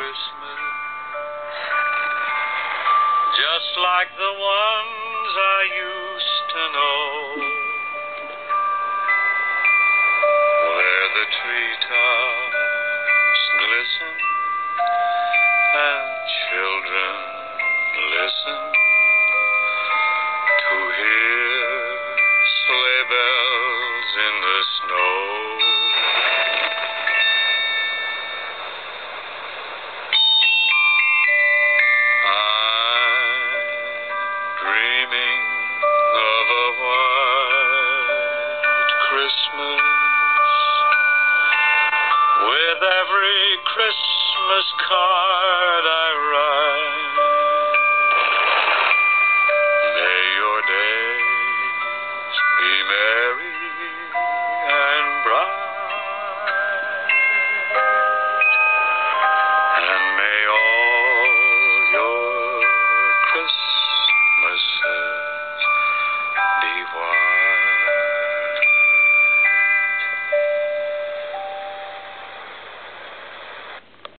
Christmas just like the ones I used to know. Where the treetops glisten and children listen to hear sleigh bells in the snow. Christmas. With every Christmas card I write, may your days be merry and bright. And may all your Christmases be white.